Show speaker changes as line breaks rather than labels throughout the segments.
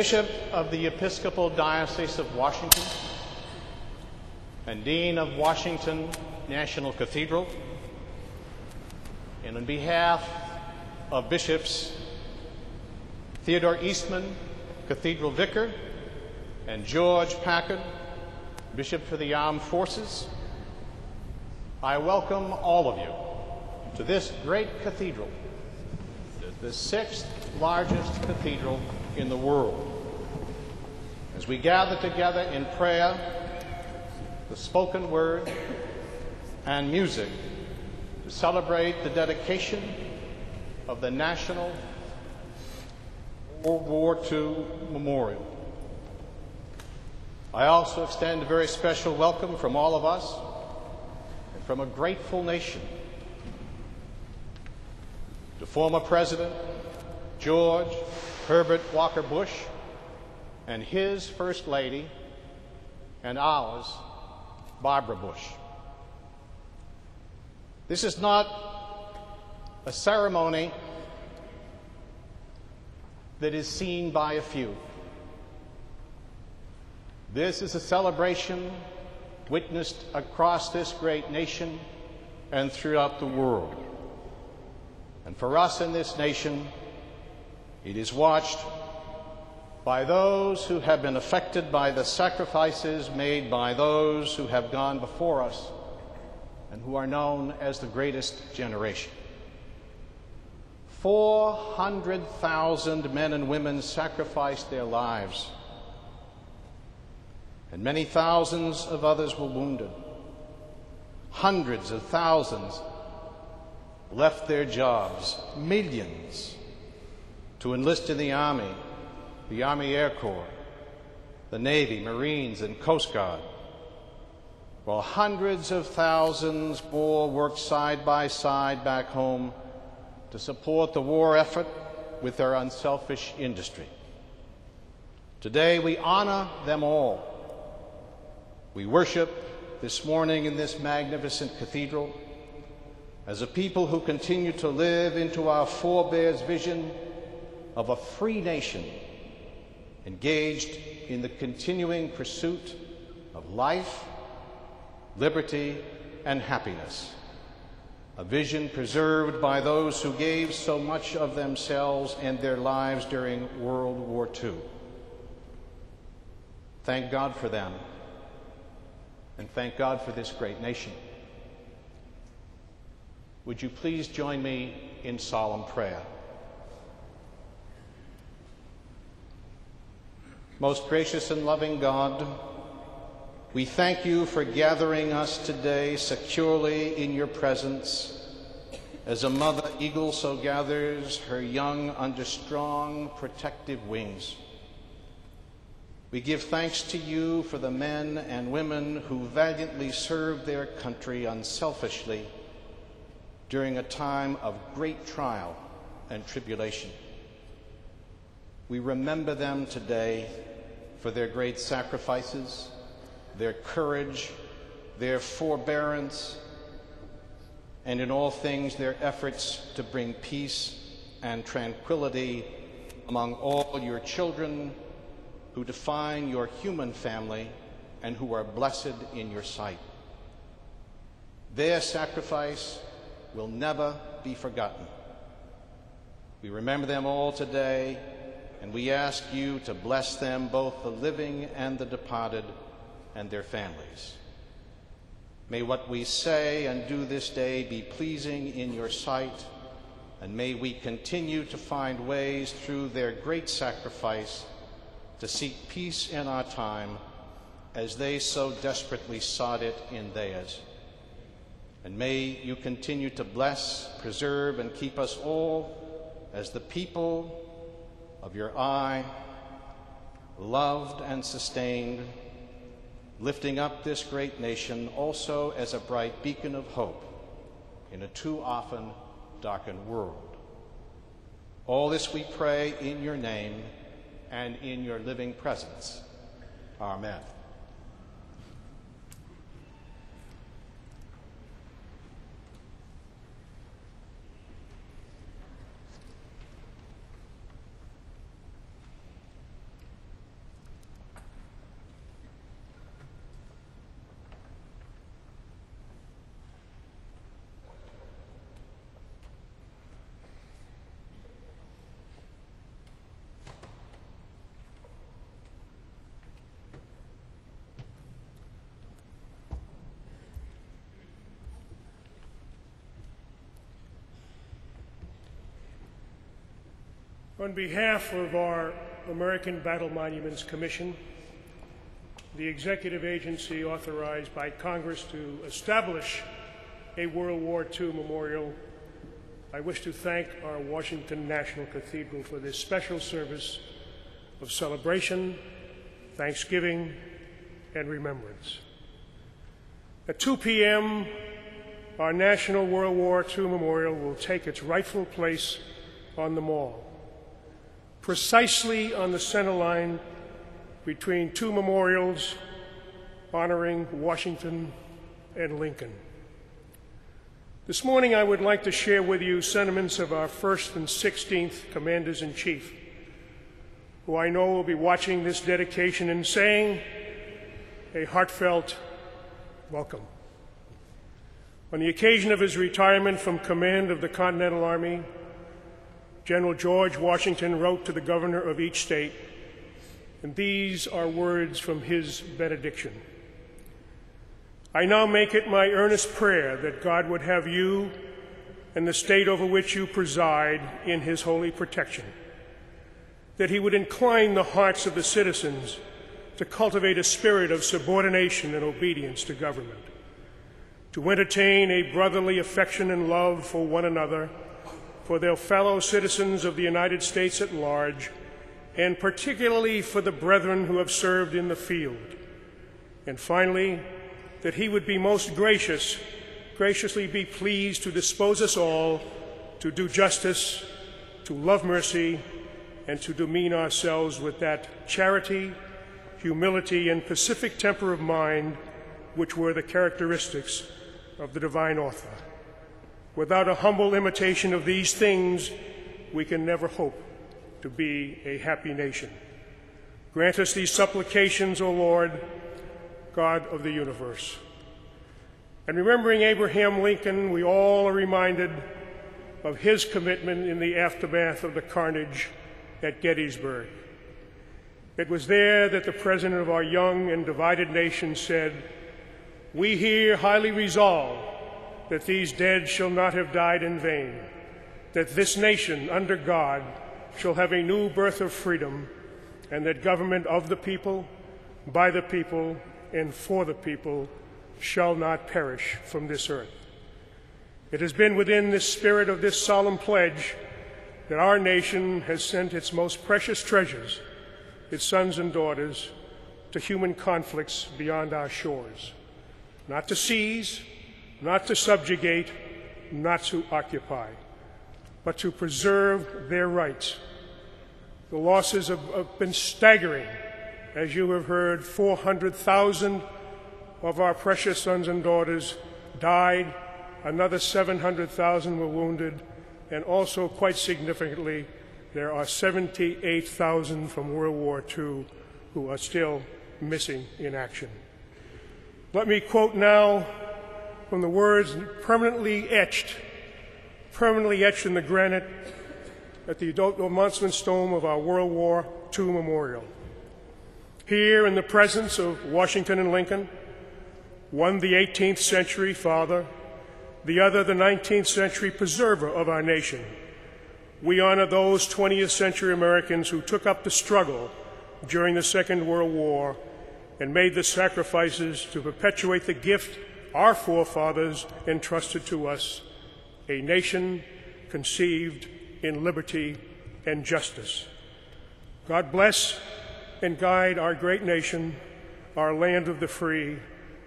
Bishop of the Episcopal Diocese of Washington and Dean of Washington National Cathedral, and on behalf of Bishops Theodore Eastman, Cathedral Vicar, and George Packard, Bishop for the Armed Forces, I welcome all of you to this great cathedral, the sixth largest cathedral in the world. As we gather together in prayer, the spoken word, and music to celebrate the dedication of the National World War II Memorial. I also extend a very special welcome from all of us and from a grateful nation to former President George Herbert Walker Bush and his First Lady and ours, Barbara Bush. This is not a ceremony that is seen by a few. This is a celebration witnessed across this great nation and throughout the world. And for us in this nation, it is watched by those who have been affected by the sacrifices made by those who have gone before us and who are known as the greatest generation. 400,000 men and women sacrificed their lives, and many thousands of others were wounded. Hundreds of thousands left their jobs, millions, to enlist in the Army, the Army Air Corps, the Navy, Marines, and Coast Guard, while hundreds of thousands more worked side by side back home to support the war effort with their unselfish industry. Today, we honor them all. We worship this morning in this magnificent cathedral as a people who continue to live into our forebears' vision of a free nation engaged in the continuing pursuit of life, liberty, and happiness. A vision preserved by those who gave so much of themselves and their lives during World War II. Thank God for them, and thank God for this great nation. Would you please join me in solemn prayer? Most gracious and loving God, we thank you for gathering us today securely in your presence. As a mother eagle so gathers her young under strong protective wings. We give thanks to you for the men and women who valiantly served their country unselfishly during a time of great trial and tribulation. We remember them today for their great sacrifices, their courage, their forbearance, and in all things their efforts to bring peace and tranquility among all your children who define your human family and who are blessed in your sight. Their sacrifice will never be forgotten. We remember them all today, and we ask you to bless them, both the living and the departed, and their families. May what we say and do this day be pleasing in your sight, and may we continue to find ways through their great sacrifice to seek peace in our time as they so desperately sought it in theirs. And may you continue to bless, preserve, and keep us all as the people of your eye, loved and sustained, lifting up this great nation also as a bright beacon of hope in a too often darkened world. All this we pray in your name and in your living presence. Amen.
On behalf of our American Battle Monuments Commission, the executive agency authorized by Congress to establish a World War II memorial, I wish to thank our Washington National Cathedral for this special service of celebration, thanksgiving, and remembrance. At 2 p.m., our National World War II Memorial will take its rightful place on the mall, precisely on the center line between two memorials honoring Washington and Lincoln. This morning, I would like to share with you sentiments of our 1st and 16th Commanders in Chief, who I know will be watching this dedication and saying a heartfelt welcome. On the occasion of his retirement from command of the Continental Army, General George Washington wrote to the governor of each state, and these are words from his benediction. I now make it my earnest prayer that God would have you and the state over which you preside in his holy protection, that he would incline the hearts of the citizens to cultivate a spirit of subordination and obedience to government to entertain a brotherly affection and love for one another, for their fellow citizens of the United States at large, and particularly for the brethren who have served in the field. And finally, that he would be most gracious, graciously be pleased to dispose us all to do justice, to love mercy, and to demean ourselves with that charity, humility, and pacific temper of mind which were the characteristics of the divine author. Without a humble imitation of these things, we can never hope to be a happy nation. Grant us these supplications, O Lord, God of the universe. And remembering Abraham Lincoln, we all are reminded of his commitment in the aftermath of the carnage at Gettysburg. It was there that the president of our young and divided nation said, we here highly resolve that these dead shall not have died in vain, that this nation under God shall have a new birth of freedom, and that government of the people, by the people, and for the people shall not perish from this earth. It has been within the spirit of this solemn pledge that our nation has sent its most precious treasures, its sons and daughters, to human conflicts beyond our shores not to seize, not to subjugate, not to occupy, but to preserve their rights. The losses have, have been staggering. As you have heard, 400,000 of our precious sons and daughters died, another 700,000 were wounded, and also, quite significantly, there are 78,000 from World War II who are still missing in action. Let me quote now from the words permanently etched, permanently etched in the granite at the Announcement Stone of our World War II memorial. Here, in the presence of Washington and Lincoln, one the 18th century father, the other the 19th century preserver of our nation, we honor those 20th century Americans who took up the struggle during the Second World War and made the sacrifices to perpetuate the gift our forefathers entrusted to us a nation conceived in liberty and justice. God bless and guide our great nation, our land of the free,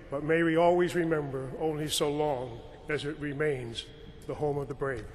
but may we always remember only so long as it remains the home of the brave.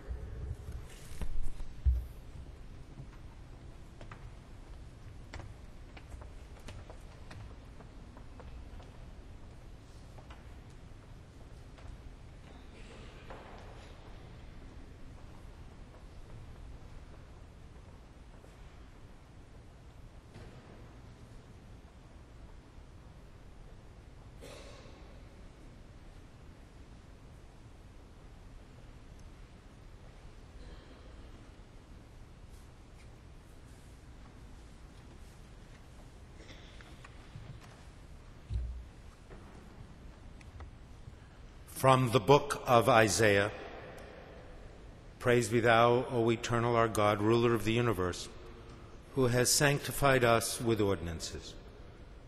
From the book of Isaiah Praise be thou, O eternal our God, ruler of the universe, who has sanctified us with ordinances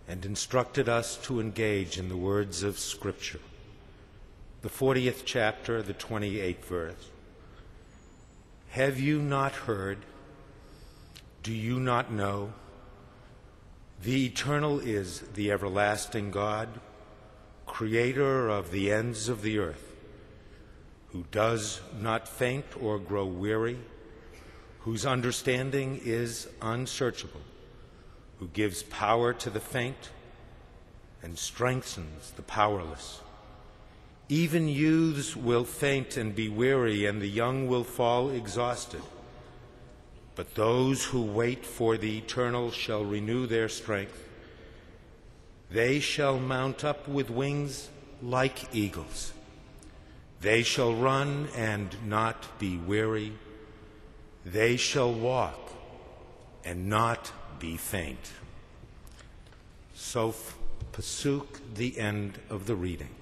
and instructed us to engage in the words of Scripture. The 40th chapter, the 28th verse. Have you not heard? Do you not know? The eternal is the everlasting God, creator of the ends of the earth who does not faint or grow weary, whose understanding is unsearchable, who gives power to the faint and strengthens the powerless. Even youths will faint and be weary, and the young will fall exhausted. But those who wait for the eternal shall renew their strength. They shall mount up with wings like eagles. They shall run and not be weary. They shall walk and not be faint. So, Pasuk, the end of the reading.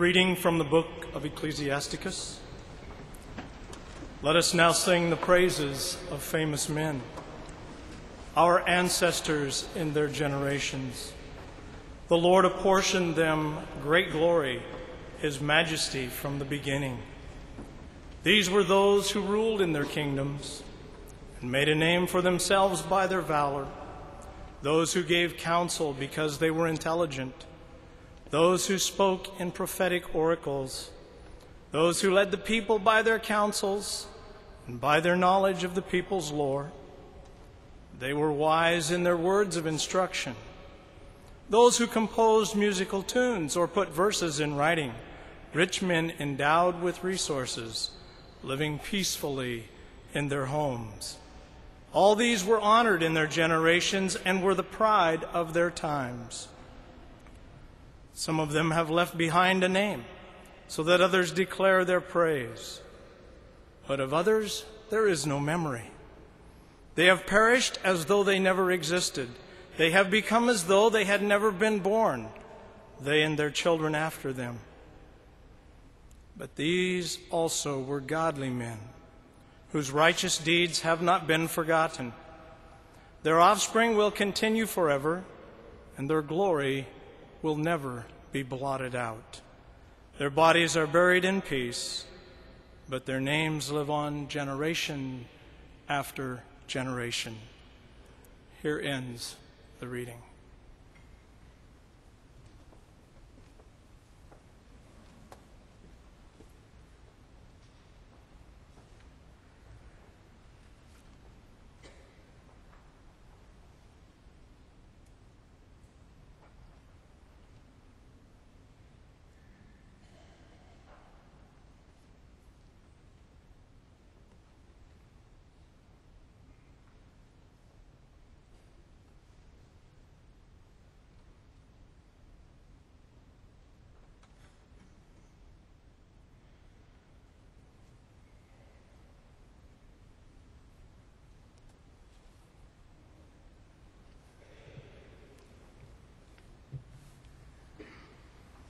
Reading from the book of Ecclesiasticus. Let us now sing the praises of famous men, our ancestors in their generations. The Lord apportioned them great glory, his majesty from the beginning. These were those who ruled in their kingdoms and made a name for themselves by their valor, those who gave counsel because they were intelligent those who spoke in prophetic oracles, those who led the people by their counsels and by their knowledge of the people's lore. They were wise in their words of instruction. Those who composed musical tunes or put verses in writing, rich men endowed with resources, living peacefully in their homes. All these were honored in their generations and were the pride of their times. Some of them have left behind a name so that others declare their praise. But of others, there is no memory. They have perished as though they never existed. They have become as though they had never been born, they and their children after them. But these also were godly men, whose righteous deeds have not been forgotten. Their offspring will continue forever and their glory will never be blotted out. Their bodies are buried in peace, but their names live on generation after generation. Here ends the reading.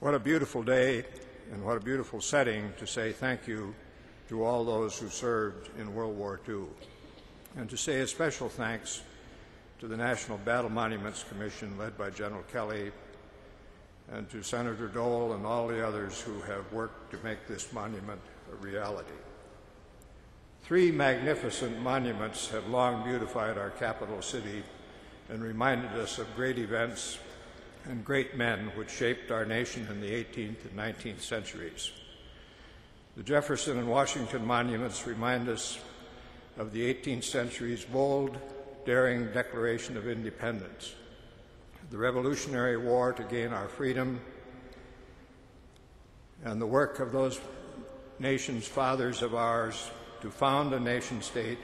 What a beautiful day and what a beautiful setting to say thank you to all those who served in World War II. And to say a special thanks to the National Battle Monuments Commission led by General Kelley and to Senator Dole and all the others who have worked to make this monument a reality. Three magnificent monuments have long beautified our capital city and reminded us of great events and great men which shaped our nation in the 18th and 19th centuries. The Jefferson and Washington monuments remind us of the 18th century's bold, daring Declaration of Independence, the Revolutionary War to gain our freedom, and the work of those nation's fathers of ours to found a nation state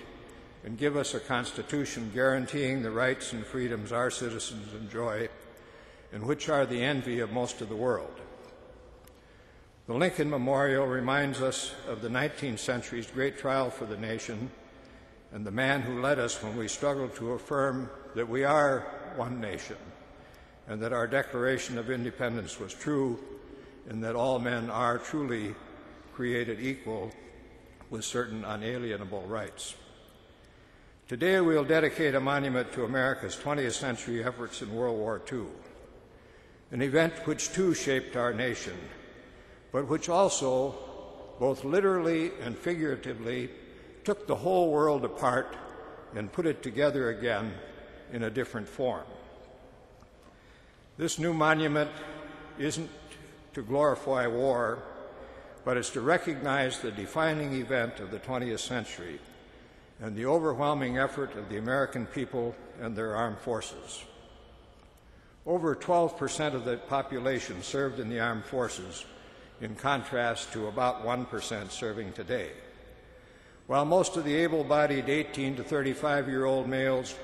and give us a constitution guaranteeing the rights and freedoms our citizens enjoy and which are the envy of most of the world. The Lincoln Memorial reminds us of the 19th century's great trial for the nation and the man who led us when we struggled to affirm that we are one nation and that our Declaration of Independence was true and that all men are truly created equal with certain unalienable rights. Today we'll dedicate a monument to America's 20th century efforts in World War II an event which too shaped our nation, but which also, both literally and figuratively, took the whole world apart and put it together again in a different form. This new monument isn't to glorify war, but it's to recognize the defining event of the 20th century and the overwhelming effort of the American people and their armed forces. Over 12% of the population served in the armed forces, in contrast to about 1% serving today. While most of the able bodied 18 to 35 year old males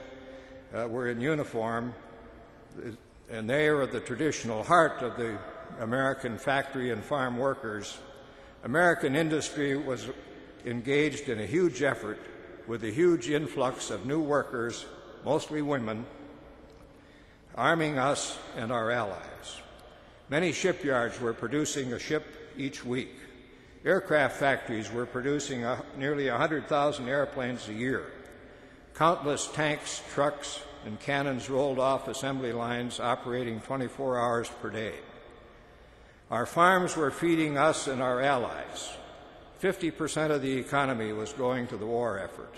uh, were in uniform, and they are the traditional heart of the American factory and farm workers, American industry was engaged in a huge effort with a huge influx of new workers, mostly women, arming us and our allies. Many shipyards were producing a ship each week. Aircraft factories were producing a, nearly 100,000 airplanes a year. Countless tanks, trucks, and cannons rolled off assembly lines operating 24 hours per day. Our farms were feeding us and our allies. 50% of the economy was going to the war effort.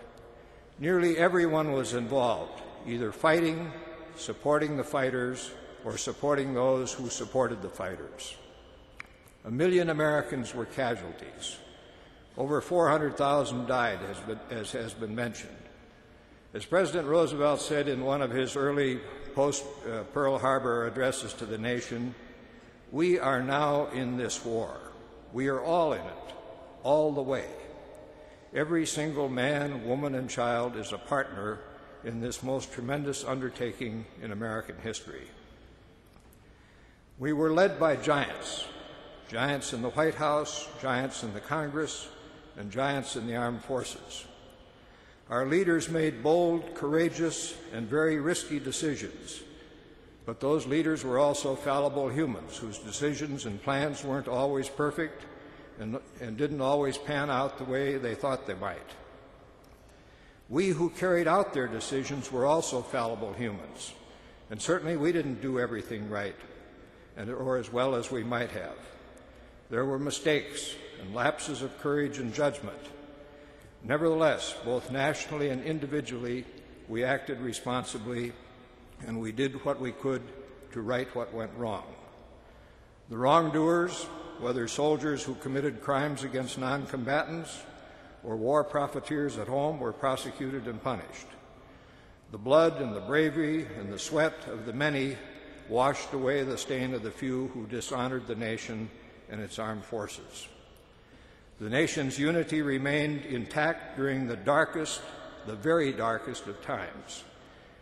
Nearly everyone was involved, either fighting supporting the fighters, or supporting those who supported the fighters. A million Americans were casualties. Over 400,000 died, as, been, as has been mentioned. As President Roosevelt said in one of his early post uh, Pearl Harbor addresses to the nation, we are now in this war. We are all in it, all the way. Every single man, woman, and child is a partner in this most tremendous undertaking in American history. We were led by giants giants in the White House, giants in the Congress, and giants in the armed forces. Our leaders made bold, courageous, and very risky decisions. But those leaders were also fallible humans whose decisions and plans weren't always perfect and, and didn't always pan out the way they thought they might. We who carried out their decisions were also fallible humans, And certainly we didn't do everything right, and, or as well as we might have. There were mistakes and lapses of courage and judgment. Nevertheless, both nationally and individually, we acted responsibly and we did what we could to right what went wrong. The wrongdoers, whether soldiers who committed crimes against non combatants or war profiteers at home, were prosecuted and punished. The blood and the bravery and the sweat of the many washed away the stain of the few who dishonored the nation and its armed forces. The nation's unity remained intact during the darkest, the very darkest of times,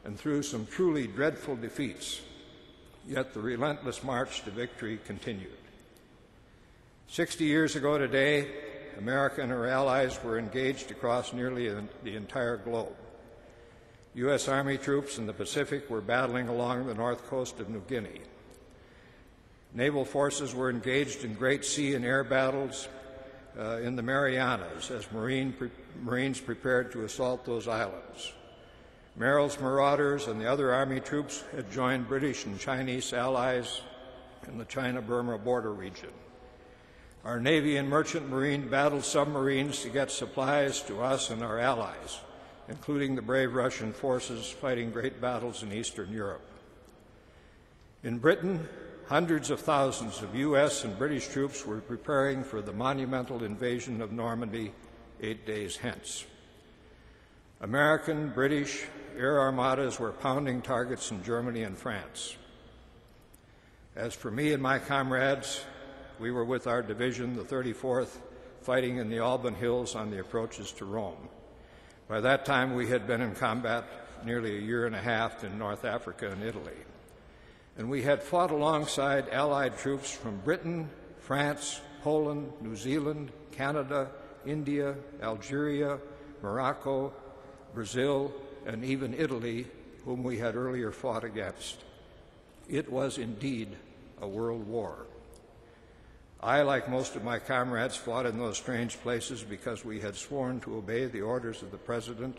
and through some truly dreadful defeats. Yet the relentless march to victory continued. Sixty years ago today, America and her allies were engaged across nearly the entire globe. U.S. Army troops in the Pacific were battling along the north coast of New Guinea. Naval forces were engaged in great sea and air battles uh, in the Marianas as Marine pre- Marines prepared to assault those islands. Merrill's marauders and the other Army troops had joined British and Chinese allies in the China Burma border region. Our Navy and Merchant Marine battled submarines to get supplies to us and our allies, including the brave Russian forces fighting great battles in Eastern Europe. In Britain, hundreds of thousands of U.S. and British troops were preparing for the monumental invasion of Normandy eight days hence. American, British air armadas were pounding targets in Germany and France. As for me and my comrades, we were with our division, the 34th, fighting in the Alban Hills on the approaches to Rome. By that time, we had been in combat nearly a year and a half in North Africa and Italy. And we had fought alongside Allied troops from Britain, France, Poland, New Zealand, Canada, India, Algeria, Morocco, Brazil, and even Italy, whom we had earlier fought against. It was indeed a world war. I, like most of my comrades, fought in those strange places because we had sworn to obey the orders of the President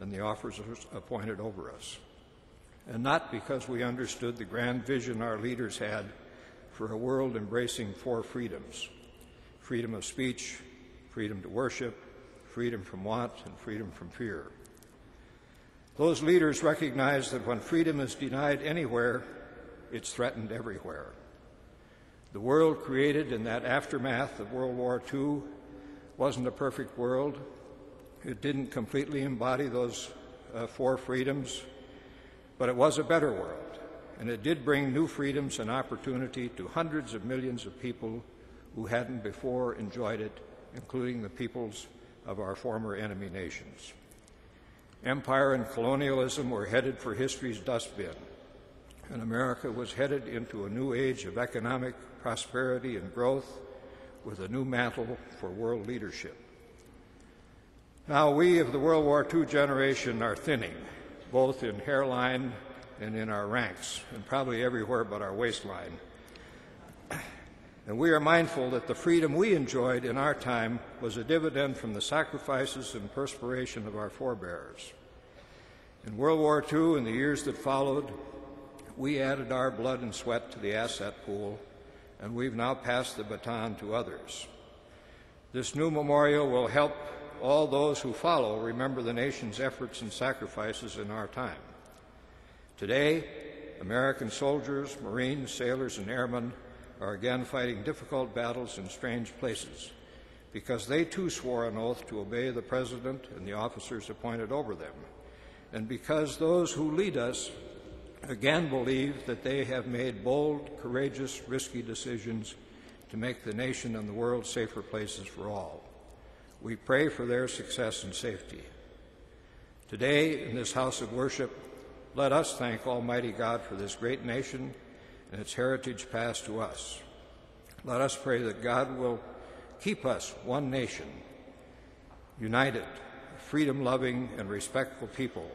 and the officers appointed over us, and not because we understood the grand vision our leaders had for a world embracing four freedoms freedom of speech, freedom to worship, freedom from want, and freedom from fear. Those leaders recognized that when freedom is denied anywhere, it's threatened everywhere. The world created in that aftermath of World War II wasn't a perfect world. It didn't completely embody those uh, four freedoms, but it was a better world. And it did bring new freedoms and opportunity to hundreds of millions of people who hadn't before enjoyed it, including the peoples of our former enemy nations. Empire and colonialism were headed for history's dustbin, and America was headed into a new age of economic prosperity and growth with a new mantle for world leadership. Now, we of the World War II generation are thinning, both in hairline and in our ranks, and probably everywhere but our waistline. And we are mindful that the freedom we enjoyed in our time was a dividend from the sacrifices and perspiration of our forebears. In World War II and the years that followed, we added our blood and sweat to the asset pool, and we've now passed the baton to others. This new memorial will help all those who follow remember the nation's efforts and sacrifices in our time. Today, American soldiers, Marines, sailors, and airmen are again fighting difficult battles in strange places because they too swore an oath to obey the President and the officers appointed over them, and because those who lead us again believe that they have made bold, courageous, risky decisions to make the nation and the world safer places for all. We pray for their success and safety. Today, in this house of worship, let us thank Almighty God for this great nation and its heritage passed to us. Let us pray that God will keep us one nation, united, freedom loving, and respectful people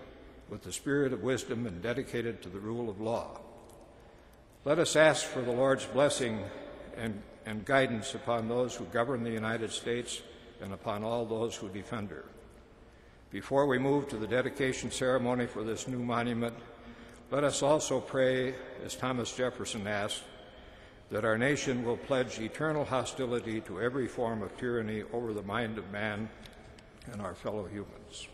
with the spirit of wisdom and dedicated to the rule of law. Let us ask for the Lord's blessing and, and guidance upon those who govern the United States and upon all those who defend her. Before we move to the dedication ceremony for this new monument, let us also pray, as Thomas Jefferson asked, that our nation will pledge eternal hostility to every form of tyranny over the mind of man and our fellow humans.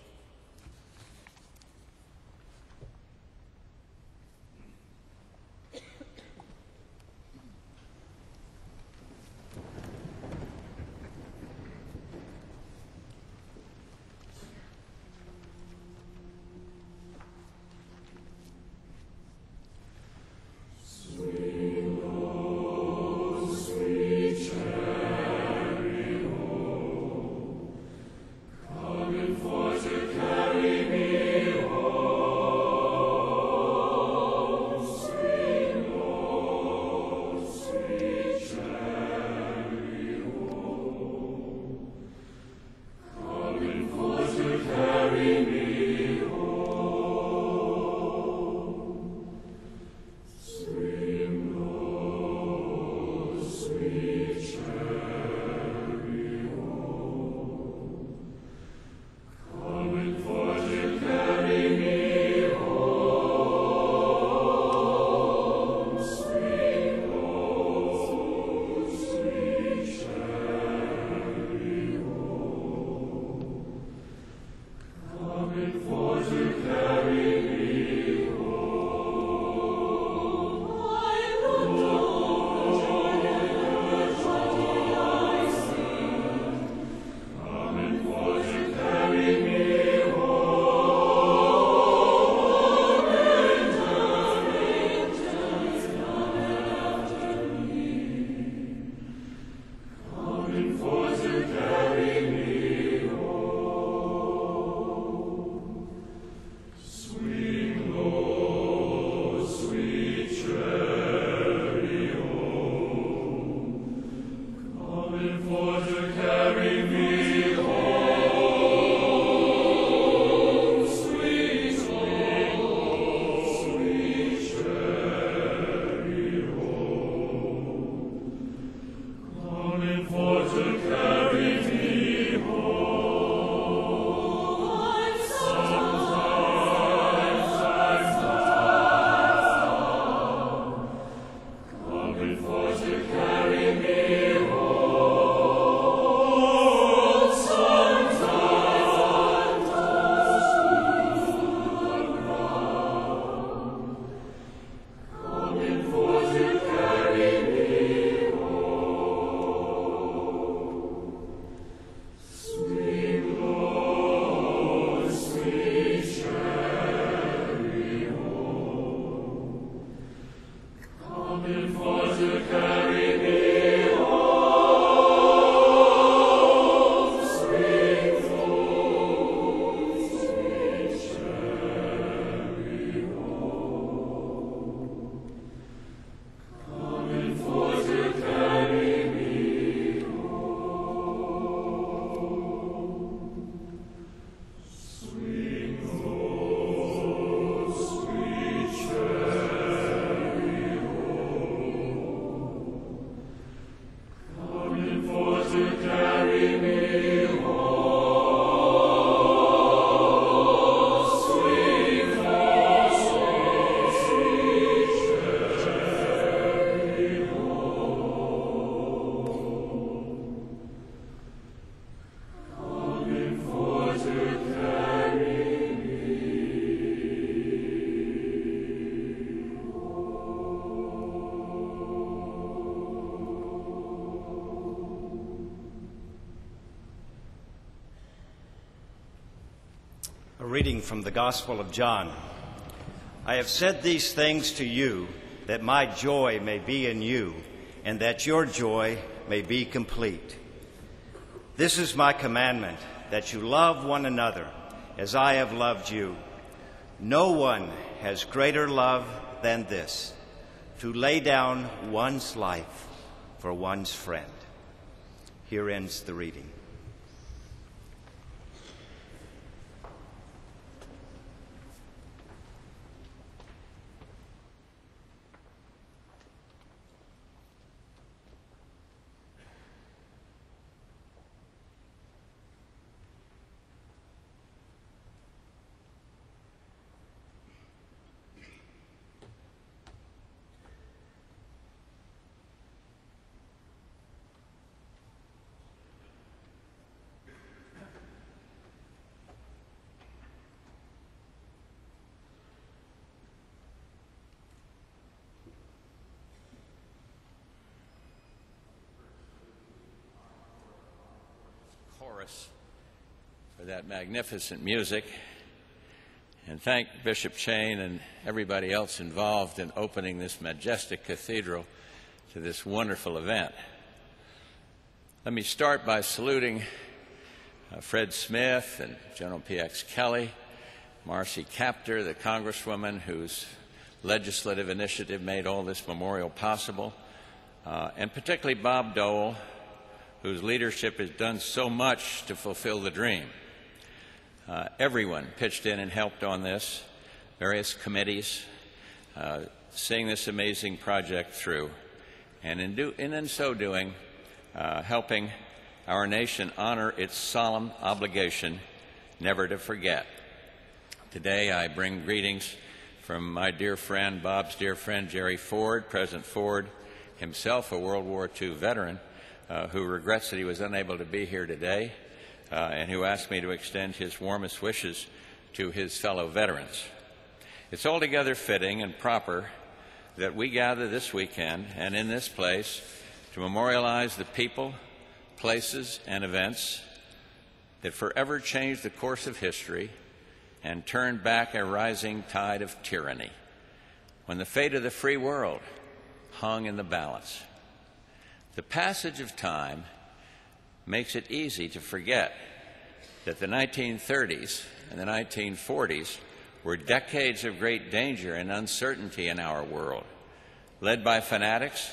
A reading from the Gospel of John. I have said these things to you that my joy may be in you and that your joy may be complete. This is my commandment that you love one another as I have loved you. No one has greater love than this to lay down one's life for one's friend. Here ends the reading.
Magnificent music and thank Bishop Chane and everybody else involved in opening this majestic cathedral to this wonderful event. Let me start by saluting uh, Fred Smith and General P.X. Kelley, Marcy Kaptur, the Congresswoman whose legislative initiative made all this memorial possible, uh, and particularly Bob Dole, whose leadership has done so much to fulfill the dream. Uh, everyone pitched in and helped on this, various committees, uh, seeing this amazing project through, and in, do, and in so doing, uh, helping our nation honor its solemn obligation never to forget. Today, I bring greetings from my dear friend, Bob's dear friend, Jerry Ford, President Ford, himself a World War II veteran, uh, who regrets that he was unable to be here today uh, and who asked me to extend his warmest wishes to his fellow veterans. It's altogether fitting and proper that we gather this weekend and in this place to memorialize the people, places, and events that forever changed the course of history and turned back a rising tide of tyranny when the fate of the free world hung in the balance. The passage of time makes it easy to forget that the 1930s and the 1940s were decades of great danger and uncertainty in our world. Led by fanatics,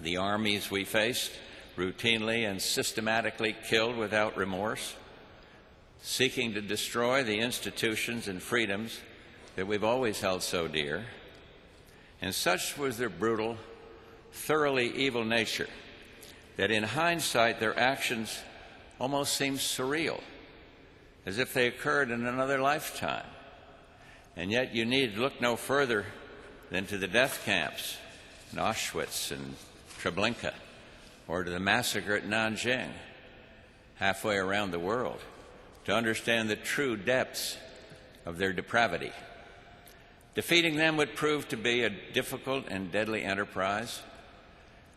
the armies we faced routinely and systematically killed without remorse, seeking to destroy the institutions and freedoms that we've always held so dear. And such was their brutal, thoroughly evil nature that in hindsight their actions almost seem surreal, as if they occurred in another lifetime. And yet you need look no further than to the death camps in Auschwitz and Treblinka, or to the massacre at Nanjing, halfway around the world, to understand the true depths of their depravity. Defeating them would prove to be a difficult and deadly enterprise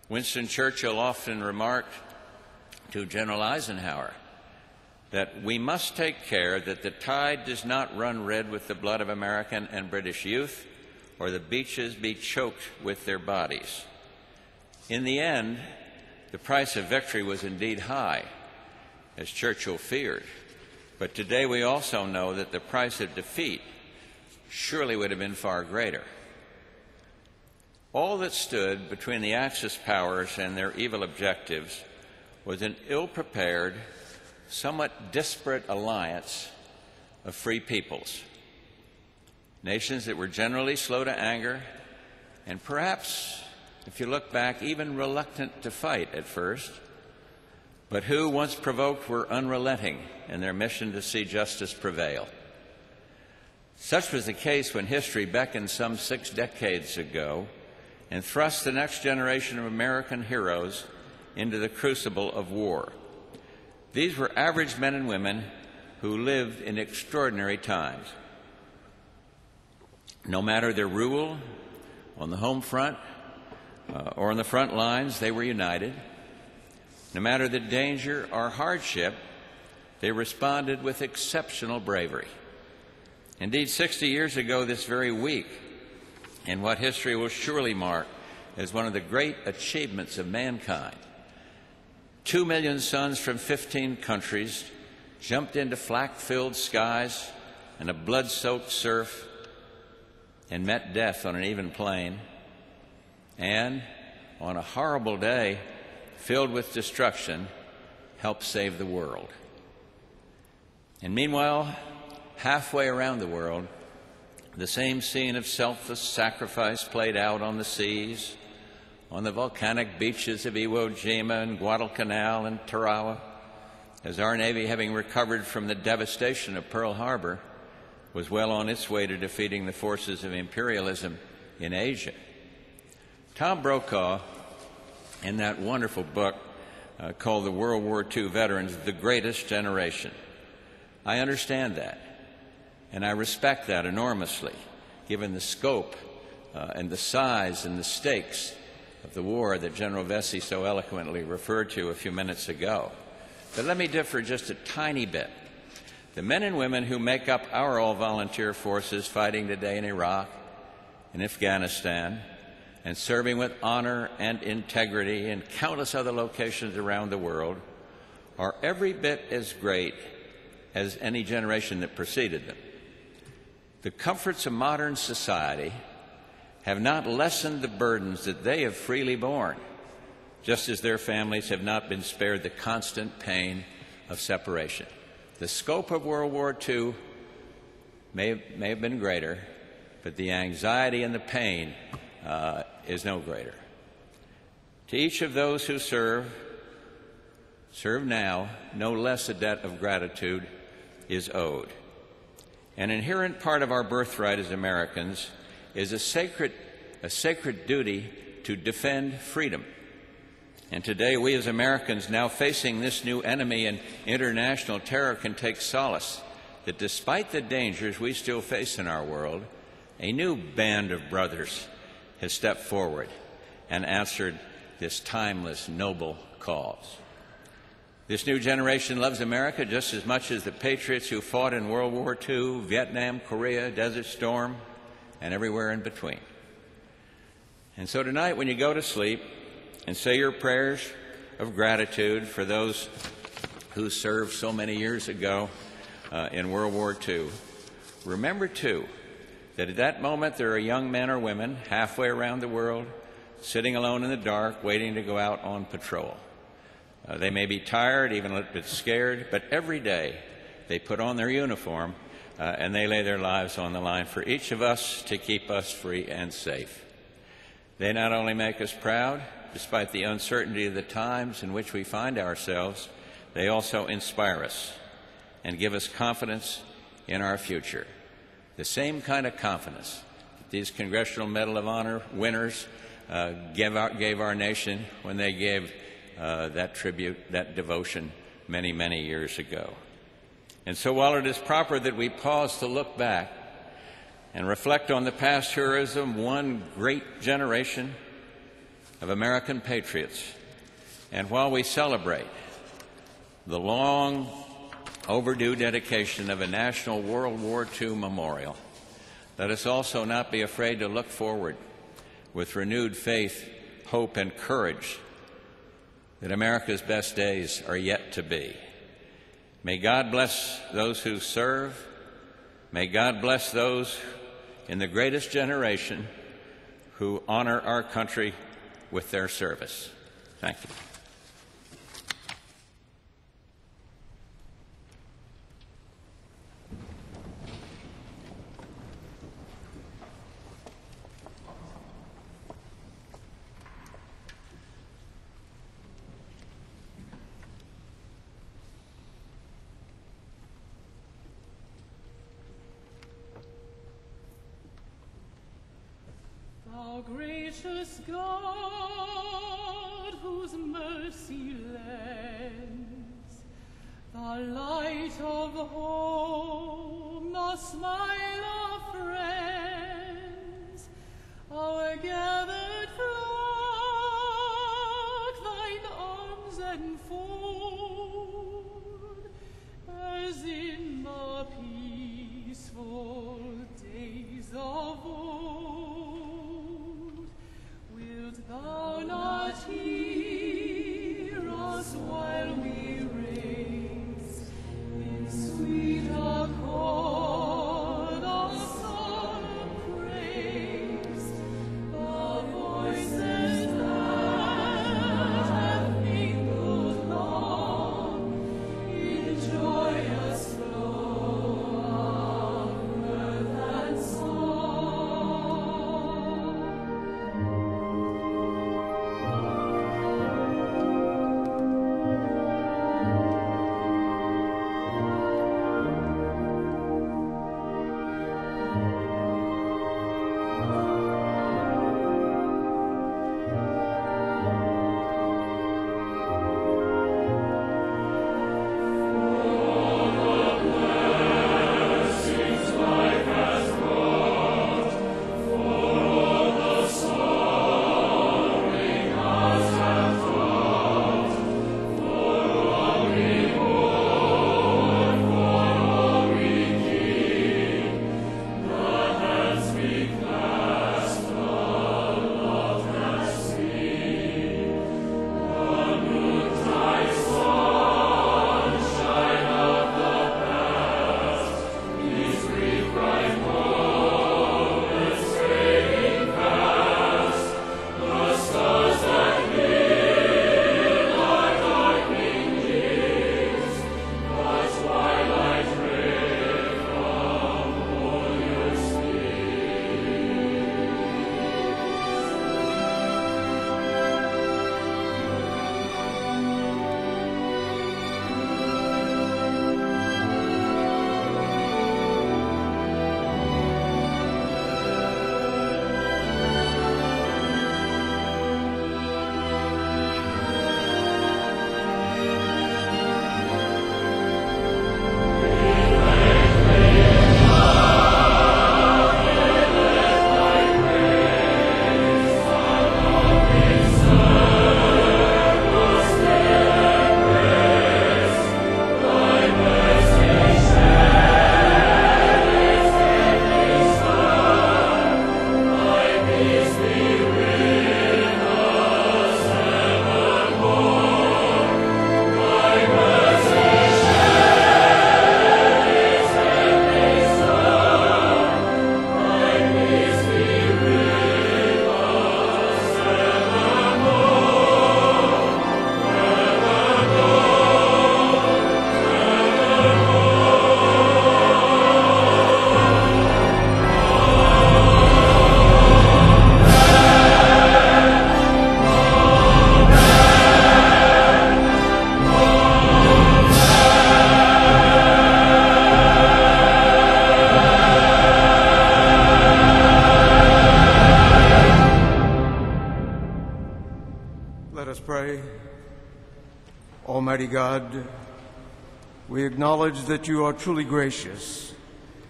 Winston Churchill often remarked to General Eisenhower that we must take care that the tide does not run red with the blood of American and British youth, or the beaches be choked with their bodies. In the end, the price of victory was indeed high, as Churchill feared. But today we also know that the price of defeat surely would have been far greater. All that stood between the Axis powers and their evil objectives was an ill prepared, somewhat disparate alliance of free peoples, nations that were generally slow to anger, and perhaps, if you look back, even reluctant to fight at first, but who, once provoked, were unrelenting in their mission to see justice prevail. Such was the case when history beckoned some six decades ago and thrust the next generation of American heroes into the crucible of war. These were average men and women who lived in extraordinary times. No matter their rule on the home front uh, or on the front lines, they were united. No matter the danger or hardship, they responded with exceptional bravery. Indeed, 60 years ago this very week, in what history will surely mark as one of the great achievements of mankind. Two million sons from 15 countries jumped into flak filled skies and a blood soaked surf and met death on an even plain. And on a horrible day filled with destruction, helped save the world. And meanwhile, halfway around the world, the same scene of selfless sacrifice played out on the seas, on the volcanic beaches of Iwo Jima and Guadalcanal and Tarawa, as our Navy, having recovered from the devastation of Pearl Harbor, was well on its way to defeating the forces of imperialism in Asia. Tom Brokaw, in that wonderful book uh, called The World War II Veterans, The Greatest Generation, I understand that. And I respect that enormously, given the scope uh, and the size and the stakes of the war that General Vessey so eloquently referred to a few minutes ago. But let me differ just a tiny bit. The men and women who make up our all volunteer forces fighting today in Iraq, in Afghanistan, and serving with honor and integrity in countless other locations around the world are every bit as great as any generation that preceded them. The comforts of modern society have not lessened the burdens that they have freely borne, just as their families have not been spared the constant pain of separation. The scope of World War II may, may have been greater, but the anxiety and the pain uh, is no greater. To each of those who serve, serve now, no less a debt of gratitude is owed. An inherent part of our birthright as Americans is a sacred, a sacred duty to defend freedom. And today, we as Americans, now facing this new enemy and international terror, can take solace that despite the dangers we still face in our world, a new band of brothers has stepped forward and answered this timeless, noble cause. This new generation loves America just as much as the patriots who fought in World War II, Vietnam, Korea, Desert Storm, and everywhere in between. And so tonight, when you go to sleep and say your prayers of gratitude for those who served so many years ago uh, in World War II, remember too that at that moment there are young men or women halfway around the world sitting alone in the dark waiting to go out on patrol. Uh, they may be tired, even a little bit scared, but every day they put on their uniform uh, and they lay their lives on the line for each of us to keep us free and safe. They not only make us proud, despite the uncertainty of the times in which we find ourselves, they also inspire us and give us confidence in our future. The same kind of confidence that these Congressional Medal of Honor winners uh, gave, our, gave, our, nation when they gave uh, that tribute, that devotion, many, many years ago. And so, while it is proper that we pause to look back and reflect on the past heroism, one great generation of American patriots, and while we celebrate the long overdue dedication of a national World War II memorial, let us also not be afraid to look forward with renewed faith, hope, and courage that America's best days are yet to be. May God bless those who serve. May God bless those in the greatest generation who honor our country with their service. Thank you.
Gracious God, whose mercy lends the light of home, the smile of friends, our gathered flock, thine arms enfold, as in the peaceful days of old thou not hear
that you are truly gracious,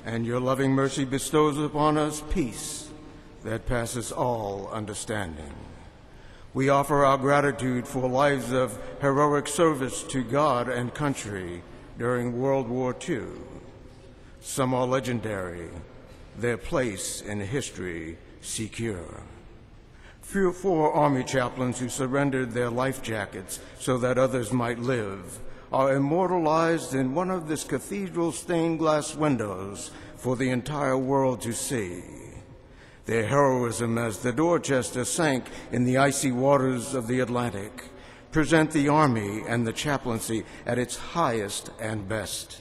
and your loving mercy bestows upon us peace that passes all understanding. We offer our gratitude for lives of heroic service to God and country during World War II. Some are legendary, their place in history secure. Four Army chaplains who surrendered their life jackets so that others might live are immortalized in one of this cathedral's stained glass windows for the entire world to see. Their heroism as the Dorchester sank in the icy waters of the Atlantic present the Army and the chaplaincy at its highest and best.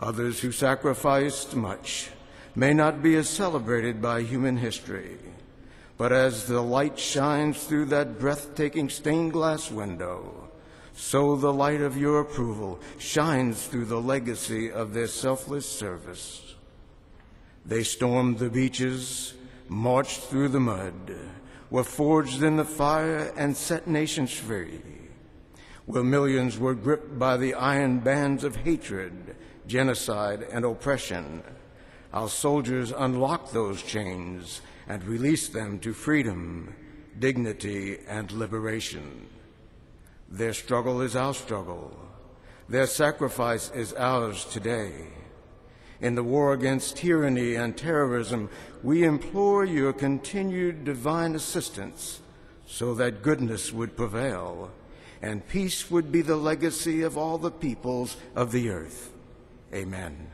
Others who sacrificed much may not be as celebrated by human history, but as the light shines through that breathtaking stained glass window, so the light of your approval shines through the legacy of their selfless service. They stormed the beaches, marched through the mud, were forged in the fire, and set nations free. Where millions were gripped by the iron bands of hatred, genocide, and oppression, our soldiers unlocked those chains and released them to freedom, dignity, and liberation. Their struggle is our struggle. Their sacrifice is ours today. In the war against tyranny and terrorism, we implore your continued divine assistance so that goodness would prevail and peace would be the legacy of all the peoples of the earth. Amen.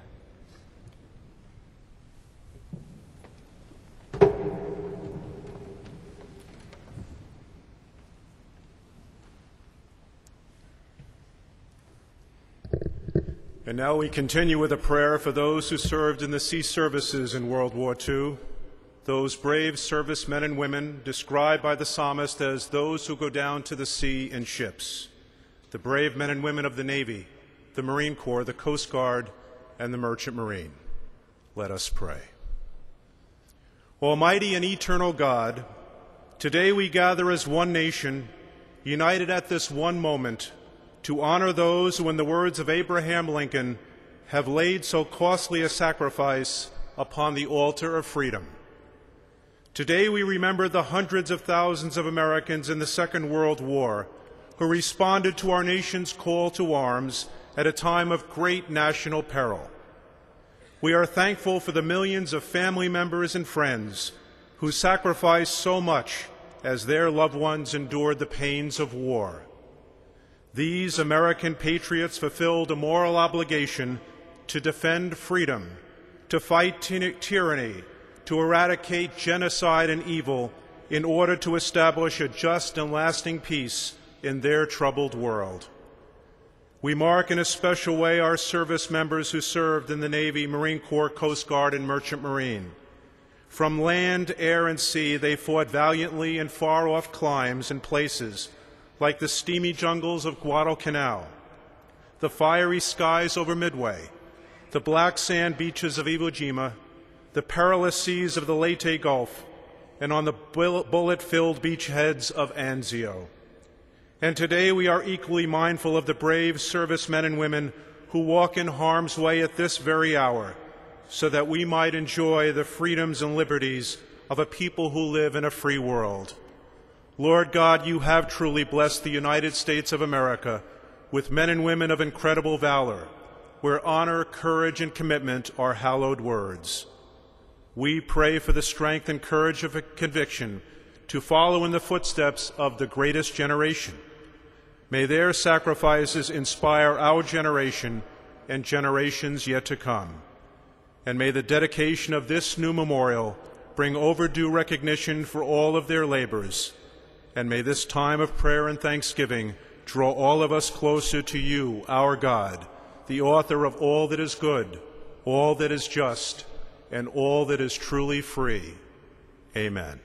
And now we continue with a prayer for those who served in the sea services in World War II, those brave servicemen and women described by the psalmist as those who go down to the sea in ships, the brave men and women of the Navy, the Marine Corps, the Coast Guard, and the Merchant Marine. Let us pray. Almighty and eternal God, today we gather as one nation, united at this one moment to honor those who, in the words of Abraham Lincoln, have laid so costly a sacrifice upon the altar of freedom. Today we remember the hundreds of thousands of Americans in the Second World War who responded to our nation's call to arms at a time of great national peril. We are thankful for the millions of family members and friends who sacrificed so much as their loved ones endured the pains of war. These American patriots fulfilled a moral obligation to defend freedom, to fight tyranny, to eradicate genocide and evil in order to establish a just and lasting peace in their troubled world. We mark in a special way our service members who served in the Navy, Marine Corps, Coast Guard, and Merchant Marine. From land, air, and sea, they fought valiantly in far off climes and places like the steamy jungles of Guadalcanal, the fiery skies over Midway, the black sand beaches of Iwo Jima, the perilous seas of the Leyte Gulf, and on the bullet filled beachheads of Anzio. And today we are equally mindful of the brave servicemen and women who walk in harm's way at this very hour so that we might enjoy the freedoms and liberties of a people who live in a free world. Lord God, you have truly blessed the United States of America with men and women of incredible valor, where honor, courage, and commitment are hallowed words. We pray for the strength and courage of conviction to follow in the footsteps of the greatest generation. May their sacrifices inspire our generation and generations yet to come. And may the dedication of this new memorial bring overdue recognition for all of their labors and may this time of prayer and thanksgiving draw all of us closer to you, our God, the author of all that is good, all that is just, and all that is truly free. Amen.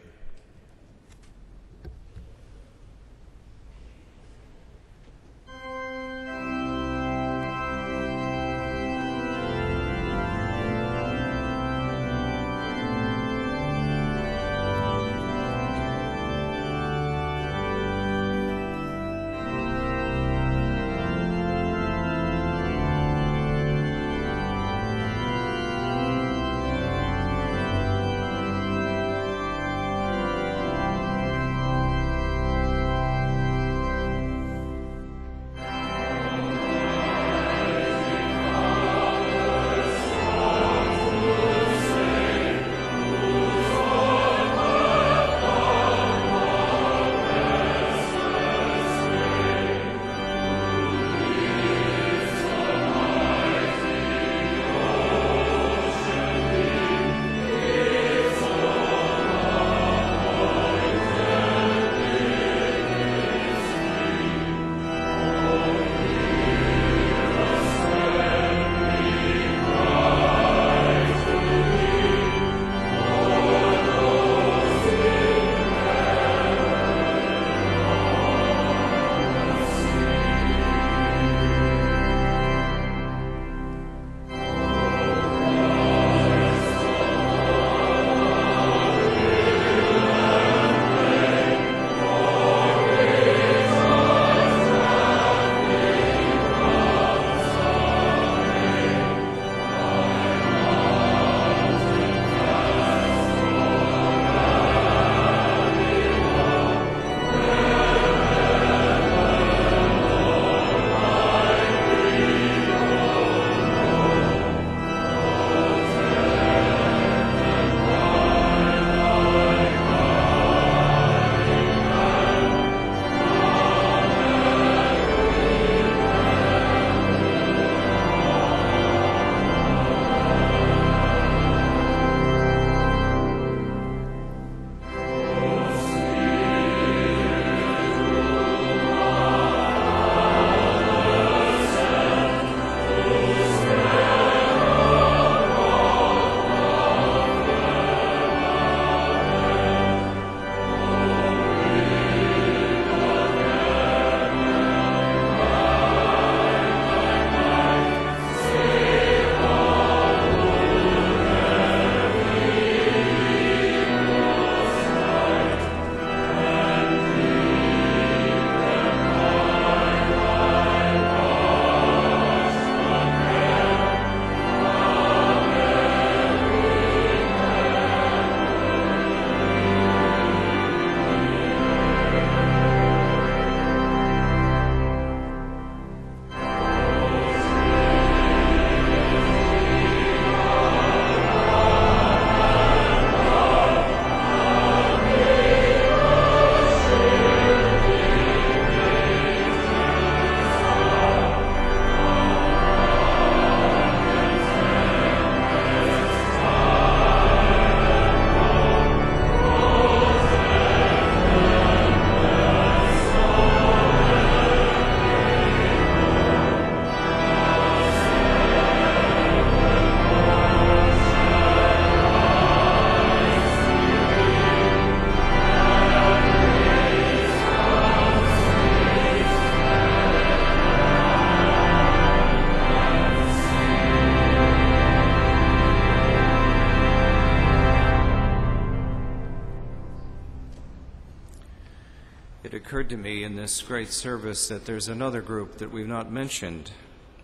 To me in this great service that there's another group that we've not mentioned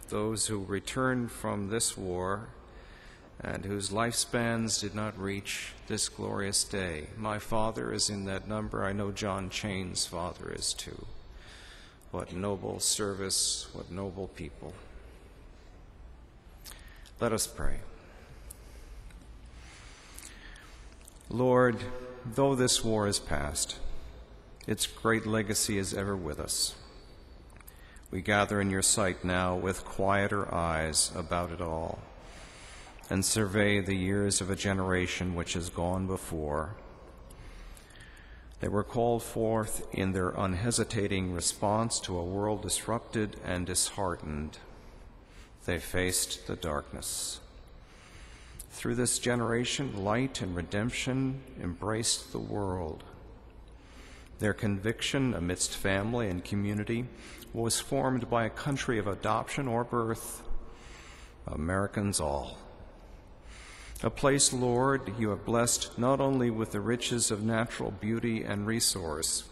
those who returned from this war and whose lifespans did not reach this glorious day. My father is in that number. I know John Chane's father is too. What noble service, what noble people. Let us pray. Lord, though this war is past, its great legacy is ever with us. We gather in your sight now with quieter eyes about it all and survey the years of a generation which has gone before. They were called forth in their unhesitating response to a world disrupted and disheartened. They faced the darkness. Through this generation, light and redemption embraced the world. Their conviction amidst family and community was formed by a country of adoption or birth, Americans all. A place, Lord, you have blessed not only with the riches of natural beauty and resource,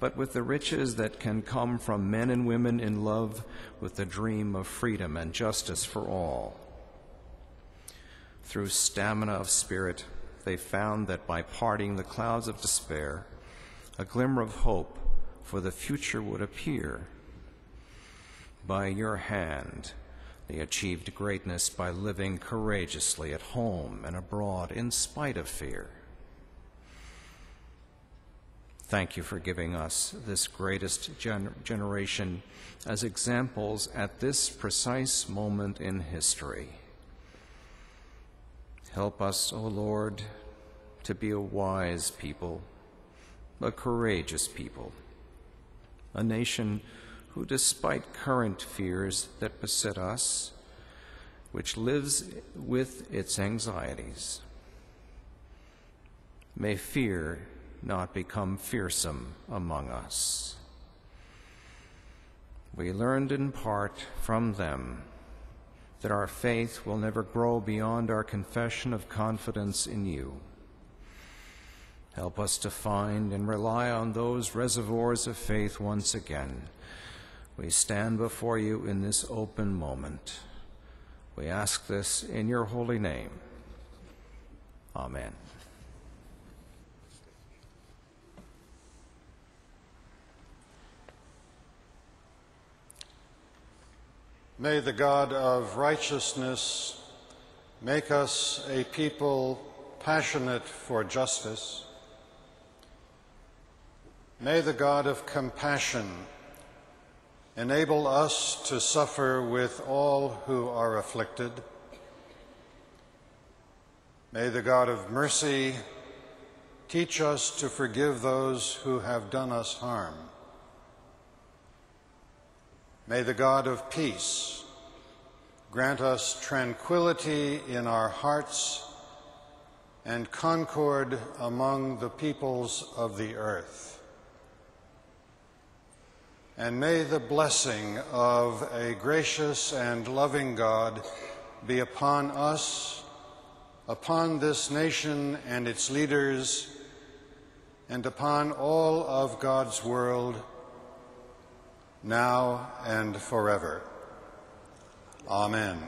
but with the riches that can come from men and women in love with the dream of freedom and justice for all. Through stamina of spirit, they found that by parting the clouds of despair, a glimmer of hope for the future would appear. By your hand, they achieved greatness by living courageously at home and abroad in spite of fear. Thank you for giving us this greatest gen- generation as examples at this precise moment in history. Help us, O Lord, to be a wise people, a courageous people, a nation who, despite current fears that beset us, which lives with its anxieties, may fear not become fearsome among us. We learned in part from them that our faith will never grow beyond our confession of confidence in you. Help us to find and rely on those reservoirs of faith once again we stand before you in this open moment. We ask this in your holy name. Amen.
May the God of righteousness make us a people passionate for justice. May the God of compassion Enable us to suffer with all who are afflicted. May the God of mercy teach us to forgive those who have done us harm. May the God of peace grant us tranquility in our hearts and concord among the peoples of the earth. And may the blessing of a gracious and loving God be upon us, upon this nation and its leaders, and upon all of God's world, now and forever. Amen.